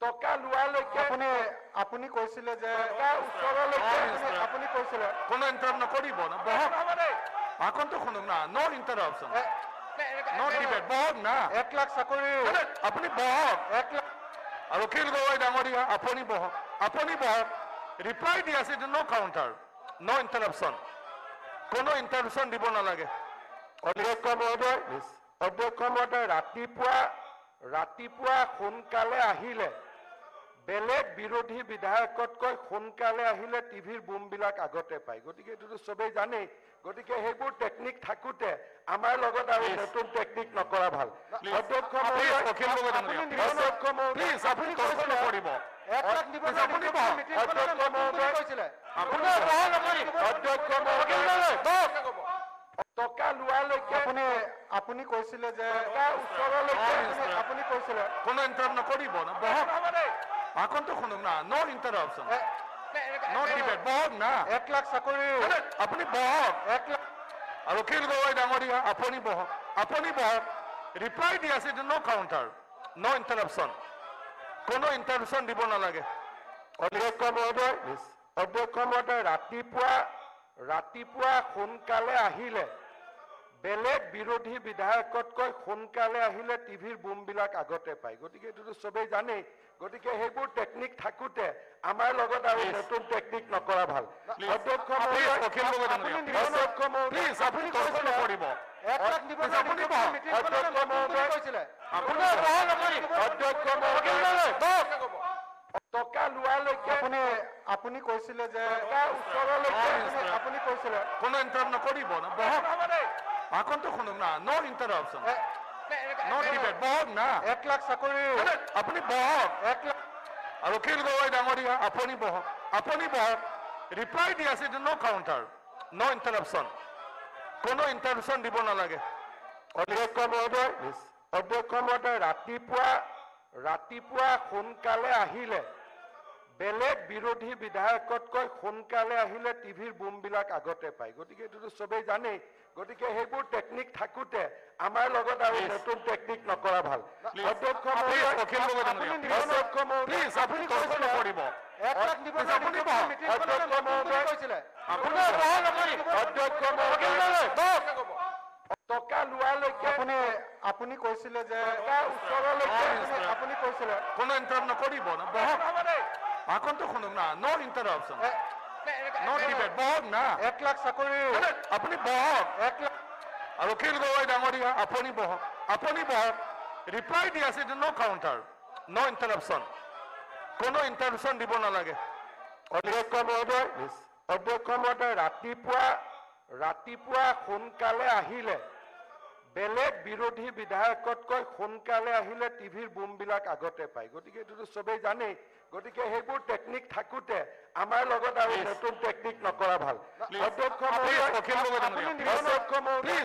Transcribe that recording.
টকা লোৱালৈকে আপুনি আপুনি কৈছিলে যে আপুনি- কৈছিলে। কোনো ইণ্টাৰাপ নকৰিব না বহক আকন্ত শুনক না ন ইণ্টাৰাপশ্যন ন ডিবেট বহক না। এক লাখ চাকৰি। আপুনি বহক। এক লাখ আৰু অখিল গগৈ ডাঙৰীয়া আপুনি বহক। আপুনি বহক। ৰিপ্লাই দি আছে ন কাউণ্টাৰ ন ইণ্টাৰাপশ্যন কোনো ইণ্টাৰাপশ্যন দিব নালাগে। অধ্যক্ষ মহোদয় অধ্যক্ষ মহোদয় ৰাতিপুৱা ৰাতিপুৱা সোনকালে আহিলে। বেলেগ বিৰোধী বিধায়কতকৈ সোনকালে আহিলে টিভিৰ বুমবিলাক আগতে পায়। গতিকে এইটোতো চবেই জানেই। গতিকে সেইবোৰ টেকনিক থাকোতে আমাৰ লগত আৰু নতুন টেকনিক নকৰা ভাল। অধ্যক্ষ টকা লোৱালৈকে আপুনি আপুনি কৈছিলে যে ওচৰলৈকে আপুনি- আপুনি কৈছিলে কোনো ইণ্টাৰাপ নকৰিব না বহক আকন্ত শুনক না ন ইণ্টাৰাপশ্যন এ- ন ডিবেট না এক লাখ চাকৰি আপুনি বহক এক লাখ আৰু অখিল গগৈ ডাঙৰীয়া আপুনি বহক আপুনি বহক ৰিপ্লাই দি আছে ন কাউণ্টাৰ ন ইণ্টাৰাপশ্যন কোনো ইণ্টাৰাপশ্যন দিব নালাগে অধ্যক্ষ মহোদয় অধ্যক্ষ মহোদয় ৰাতিপুৱা ৰাতিপুৱা সোনকালে আহিলে বেলেগ বিৰোধী বিধায়কতকৈ সোনকালে আহিলে টিভিৰ বুমবিলাক আগতে পায়। গতিকে এইটোতো চবেই জানেই। গতিকে সেইবোৰ টেকনিক থাকোতে আমাৰ লগত আৰু নতুন টেকনিক নকৰা ভাল। টকা লোৱালৈকে আপুনি আপুনি কৈছিলে যে ওচৰলৈকে আপুনি- আপুনি কৈছিলে কোনো ইণ্টাৰাপ নকৰিব বহক আকন্ত শুনক না ন ইণ্টাৰাপশ্যন এ- ন ডিবেট বহক না এক লাখ চাকৰি মানে আপুনি বহক এক লাখ অখিল গগৈ ডাঙৰীয়া আপুনি বহক আপুনি বহক ৰিপ্লাই দি আছে ন কাউণ্টাৰ ন ইণ্টাৰাপশ্যন কোনো ইণ্টাৰাপশ্যন দিব নালাগে অধ্যক্ষ মহোদয় অধ্যক্ষ মহোদয় ৰাতিপুৱা ৰাতিপুৱা সোনকালে আহিলে বেলেগ বিৰোধী বিধায়কতকৈ সোনকালে আহিলে টিভিৰ বুমবিলাক আগতে পায়। গতিকে এইটোতো চবেই জানেই। গতিকে সেইবোৰ টেকনিক থাকোতে আমাৰ লগত আৰু নতুন টেকনিক নকৰা ভাল। অধ্যক্ষ টকা লোৱালৈকে আপুনি আপুনি কৈছিলে যে ওচৰলৈকে আপুনি- আপুনি কৈছিলে কোনো ইণ্টাৰাপ নকৰিব বহক। আকন্ত শুনক না ন ইণ্টাৰাপশ্যন এ- ন ডিবেট বহক না এক লাখ চাকৰি মানে আপুনি বহক এক লাখ আৰু অখিল গগৈ ডাঙৰীয়া আপুনি বহক আপুনি বহক ৰিপ্লাই দি আছে ন কাউণ্টাৰ ন ইণ্টাৰাপশ্যন কোনো ইণ্টাৰাপশ্যন দিব নালাগে অধ্যক্ষ মহোদয় অধ্যক্ষ মহোদয় ৰাতিপুৱা ৰাতিপুৱা সোনকালে আহিলে বেলেগ বিৰোধী বিধায়কতকৈ সোনকালে আহিলে টিভিৰ বুমবিলাক আগতে পায়। গতিকে এইটোতো চবেই জানেই। গতিকে সেইবোৰ টেকনিক থাকোতে আমাৰ লগত আৰু নতুন টেকনিক নকৰা ভাল। অধ্যক্ষ মহোদয় অধ্যক্ষ মহোদয়